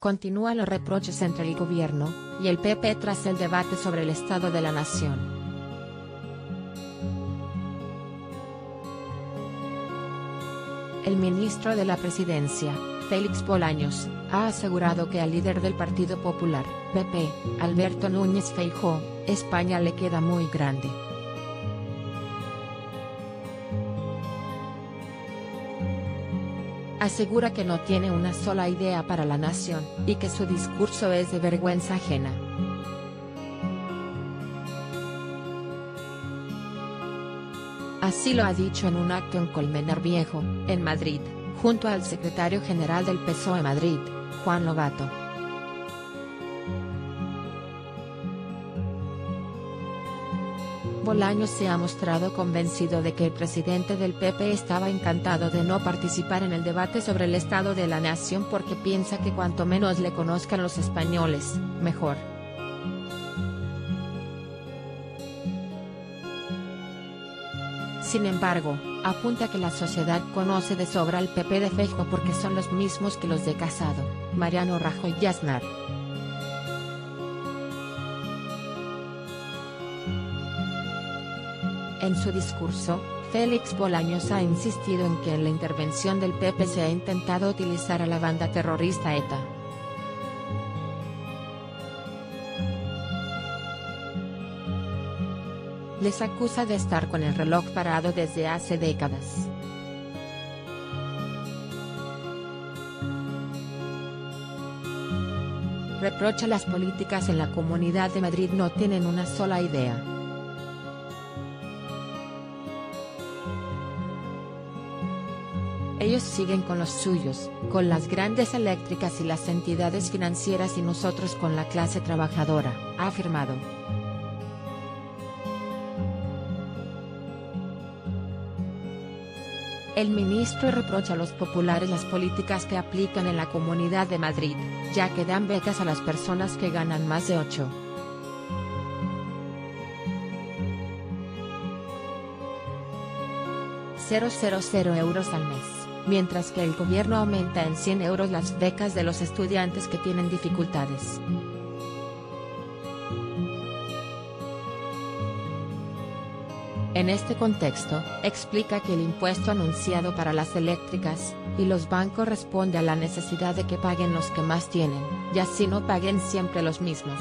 Continúan los reproches entre el gobierno y el PP tras el debate sobre el estado de la nación. El ministro de la Presidencia, Félix Bolaños, ha asegurado que al líder del Partido Popular, PP, Alberto Núñez Feijóo, España le queda muy grande. Asegura que no tiene una sola idea para la nación, y que su discurso es de vergüenza ajena. Así lo ha dicho en un acto en Colmenar Viejo, en Madrid junto al secretario general del PSOE Madrid, Juan Lobato. Bolaños se ha mostrado convencido de que el presidente del PP estaba encantado de no participar en el debate sobre el estado de la nación porque piensa que cuanto menos le conozcan los españoles, mejor. Sin embargo, apunta que la sociedad conoce de sobra al PP de Feijóo porque son los mismos que los de Casado, Mariano Rajoy y Aznar. En su discurso, Félix Bolaños ha insistido en que en la intervención del PP se ha intentado utilizar a la banda terrorista ETA. les acusa de estar con el reloj parado desde hace décadas. Reprocha las políticas en la Comunidad de Madrid no tienen una sola idea. Ellos siguen con los suyos, con las grandes eléctricas y las entidades financieras y nosotros con la clase trabajadora, ha afirmado. El ministro reprocha a los populares las políticas que aplican en la Comunidad de Madrid, ya que dan becas a las personas que ganan más de 8. .000 euros al mes, mientras que el gobierno aumenta en 100 euros las becas de los estudiantes que tienen dificultades. En este contexto, explica que el impuesto anunciado para las eléctricas, y los bancos responde a la necesidad de que paguen los que más tienen, y así no paguen siempre los mismos.